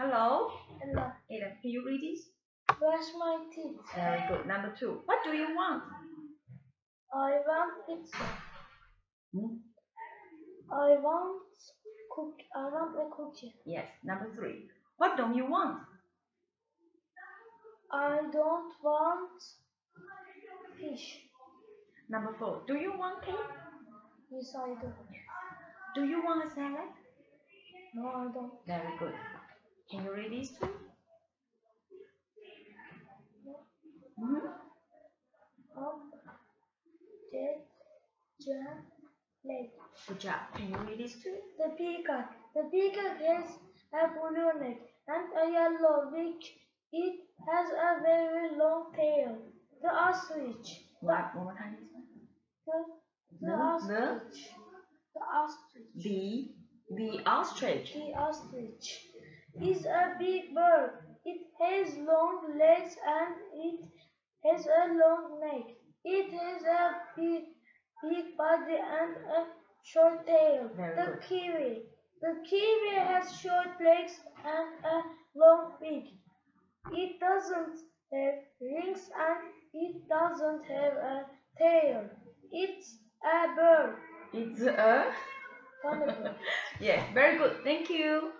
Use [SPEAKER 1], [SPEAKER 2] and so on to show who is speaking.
[SPEAKER 1] Hello.
[SPEAKER 2] Hello.
[SPEAKER 1] Ada, can you read this?
[SPEAKER 2] Brush my teeth.
[SPEAKER 1] Very good. Number two. What do you want?
[SPEAKER 2] I want pizza.
[SPEAKER 1] Hmm?
[SPEAKER 2] I want cook. I want a cookie.
[SPEAKER 1] Yes. Number three. What don't you want?
[SPEAKER 2] I don't want fish.
[SPEAKER 1] Number four. Do you want cake?
[SPEAKER 2] Yes, I do.
[SPEAKER 1] Do you want a salad?
[SPEAKER 2] No, I don't.
[SPEAKER 1] Very good. Can you read these two? Mm-hmm.
[SPEAKER 2] Up, jet, jump, leg.
[SPEAKER 1] Good job. Can you read these two?
[SPEAKER 2] The peacock. The peacock has a blue neck and a yellow beak. It has a very long tail. The ostrich.
[SPEAKER 1] What? One more time. this.
[SPEAKER 2] The, the
[SPEAKER 1] The-
[SPEAKER 2] ostrich. The ostrich.
[SPEAKER 1] The the ostrich.
[SPEAKER 2] The ostrich is a big bird. It has long legs and it has a long neck. It has a big, big body and a short tail.
[SPEAKER 1] Very
[SPEAKER 2] the
[SPEAKER 1] good.
[SPEAKER 2] kiwi. The kiwi has short legs and a long beak. It doesn't have rings and it doesn't have a tail. It's a bird.
[SPEAKER 1] It's a. Yes. Very good. Thank you.